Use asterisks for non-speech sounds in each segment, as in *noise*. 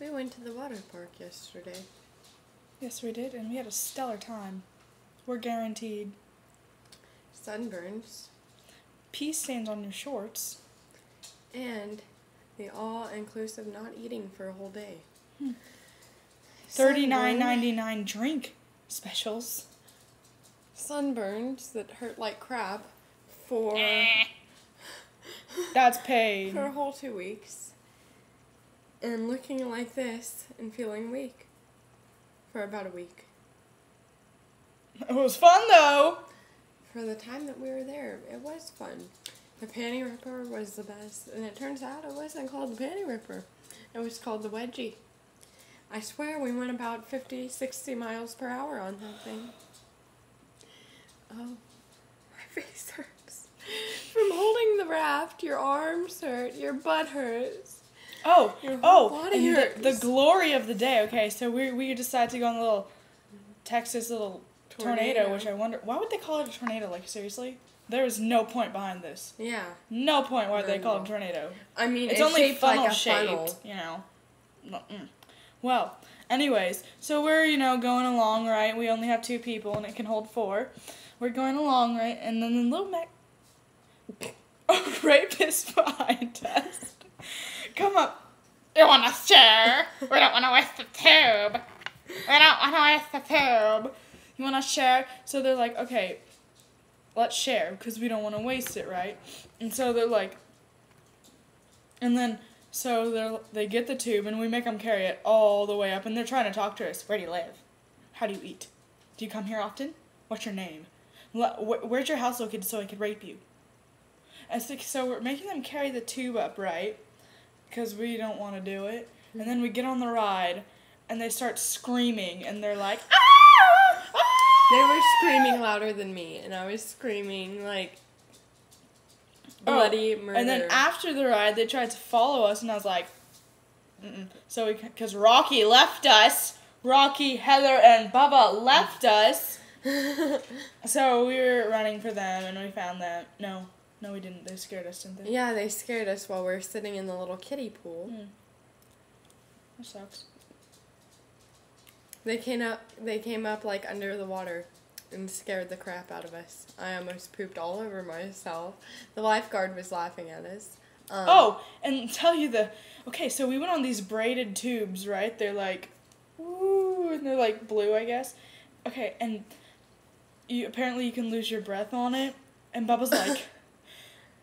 We went to the water park yesterday. Yes, we did, and we had a stellar time. We're guaranteed Sunburns pee stains on your shorts. and the all-inclusive not eating for a whole day. Hmm. Thirty nine Sunburn- ninety nine drink specials. Sunburns that hurt like crap for eh. That's paid. *laughs* for a whole two weeks. And looking like this and feeling weak for about a week. It was fun though. For the time that we were there, it was fun. The Panty Ripper was the best, and it turns out it wasn't called the Panty Ripper. It was called the Wedgie. I swear we went about 50, 60 miles per hour on that thing. Oh, my *laughs* face hurts. From holding the raft, your arms hurt, your butt hurts. Oh, oh, and the, the glory of the day. Okay, so we we decided to go on a little Texas little tornado, Tornado. which I wonder why would they call it a tornado? Like seriously, there is no point behind this. Yeah. No point why they call at it a tornado. I mean, It's it's, only shaped funnel like shaped, funnel. you know. No- mm. Well, anyways, so we're you know going along right. We only have two people and it can hold four. We're going along right, and then the little Mac, *laughs* a rapist *laughs* behind us. You want to share? We don't want to waste the tube. We don't want to waste the tube. You want to share? So they're like, okay, let's share because we don't want to waste it, right? And so they're like, and then so they they get the tube and we make them carry it all the way up and they're trying to talk to us. Where do you live? How do you eat? Do you come here often? What's your name? Where's your house located so I could rape you? And so we're making them carry the tube up, right? Because we don't want to do it. And then we get on the ride and they start screaming and they're like, ah! *laughs* Ah! They were screaming louder than me, and I was screaming like Oh, bloody murder. And then after the ride, they tried to follow us, and I was like, Mm-mm. so we, because Rocky left us, Rocky, Heather, and Bubba left us, *laughs* so we were running for them, and we found them. No, no, we didn't. They scared us, didn't they? yeah, they scared us while we were sitting in the little kiddie pool. Hmm. That sucks. They came up. They came up like under the water, and scared the crap out of us. I almost pooped all over myself. The lifeguard was laughing at us. Um, Oh, and tell you the okay. So we went on these braided tubes, right? They're like, ooh, and they're like blue, I guess. Okay, and you apparently you can lose your breath on it. And Bubba's like, *laughs*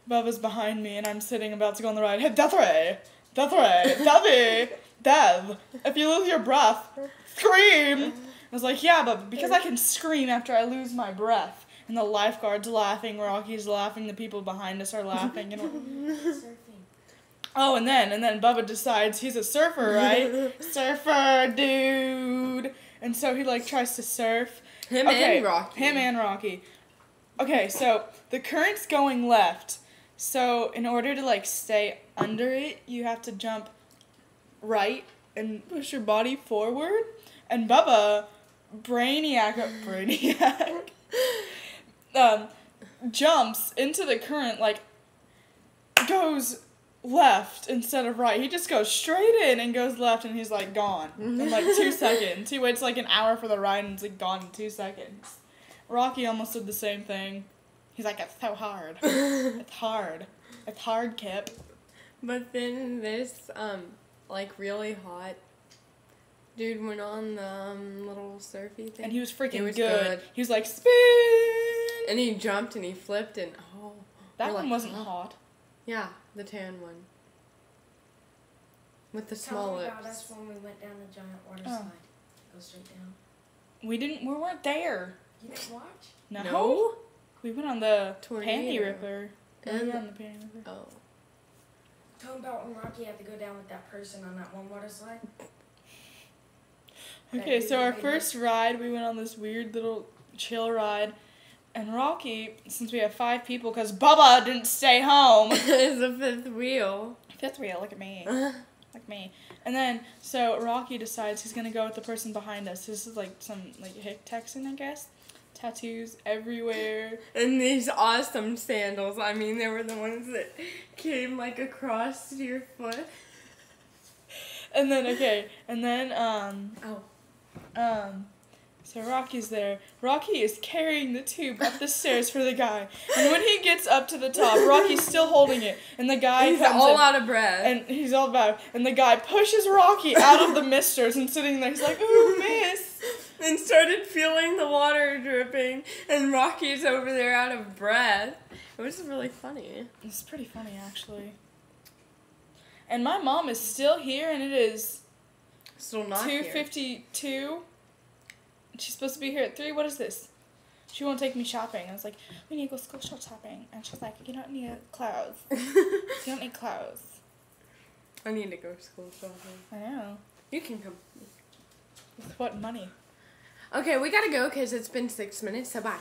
Bubba's behind me, and I'm sitting about to go on the ride. Hey, Desiree, Desiree, Debbie, Dev, if you lose your breath, scream. I was like, yeah, but because I can scream after I lose my breath. And the lifeguard's laughing, Rocky's laughing, the people behind us are laughing, and *laughs* Surfing. Oh, and then and then Bubba decides he's a surfer, right? *laughs* surfer dude. And so he like tries to surf. Him Okay, and Rocky. Him and Rocky. Okay, so the current's going left. So in order to like stay under it, you have to jump right and push your body forward. And Bubba, brainiac, *laughs* brainiac, *laughs* um, jumps into the current like goes left instead of right. He just goes straight in and goes left, and he's like gone in like *laughs* two seconds. He waits like an hour for the ride, and it's like gone in two seconds. Rocky almost did the same thing. He's like, it's so hard. *laughs* it's hard. It's hard, Kip. But then this um like really hot dude went on the um, little surfy thing. And he was freaking was good. good. He was like, spin. and he jumped and he flipped and oh that one like, wasn't "Oh." hot. Yeah, the tan one. With the Tell small me about lips. us when we went down the giant water Oh. slide. Go straight down. We didn't. We weren't there. You didn't watch? No. No? We went on the panty Tornado. ripper. we And- were on the panty ripper. Oh. Tell me about when Rocky had to go down with that person on that one water slide. Okay, so our dude first ride, we went on this weird little chill ride, and Rocky, since we have five people, because Bubba didn't stay home. *laughs* is the fifth wheel. Fifth wheel, look at me, *laughs* like me. And then so Rocky decides he's gonna go with the person behind us. This is like some like hick Texan, I guess. Tattoos everywhere. And these awesome sandals. I mean, they were the ones that came like across your foot. and then okay, and then um Oh. um so Rocky's there. Rocky is carrying the tube up the stairs for the guy. And when he gets up to the top, Rocky's still holding it. And the guy He's all in, out of breath. and he's all about and the guy pushes Rocky out of the *laughs* misters and sitting there he's like, "Ooh, miss." And started feeling the water dripping, and Rocky's over there out of breath. It was really funny. It's pretty funny actually. And my mom is still here and it is Still not two fifty two. She's supposed to be here at three. What is this? She won't take me shopping. I was like, we need to go school shop shopping, and she's like, you don't need clothes. *laughs* You don't need clothes. I need to go school shopping. I know. You can come. With what money? Okay, we gotta go because it's been six minutes. So bye.